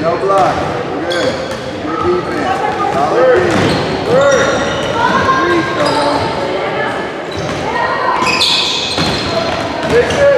no block. Good. Good defense. Solid defense. Three, Solo.